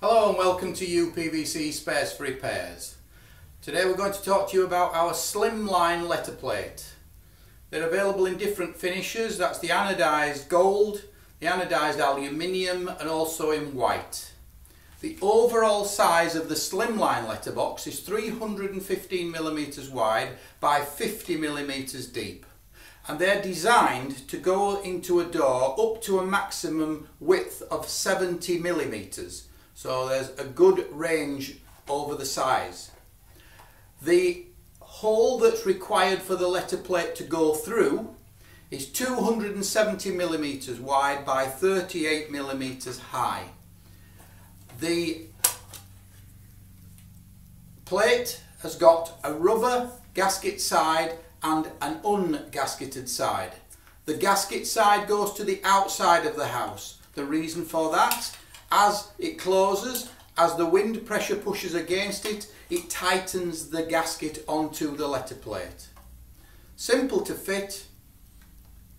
Hello and welcome to UPVC Spares for Repairs. Today we're going to talk to you about our slimline letter plate. They're available in different finishes, that's the anodised gold, the anodised aluminium and also in white. The overall size of the slimline letterbox is 315mm wide by 50mm deep and they're designed to go into a door up to a maximum width of 70mm so there's a good range over the size. The hole that's required for the letter plate to go through is 270 millimeters wide by 38 millimeters high. The plate has got a rubber gasket side and an ungasketed side. The gasket side goes to the outside of the house. The reason for that as it closes, as the wind pressure pushes against it, it tightens the gasket onto the letter plate. Simple to fit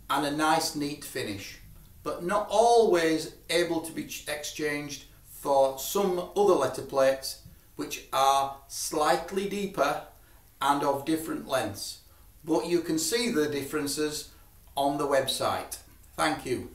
and a nice neat finish, but not always able to be exchanged for some other letter plates which are slightly deeper and of different lengths. But you can see the differences on the website. Thank you.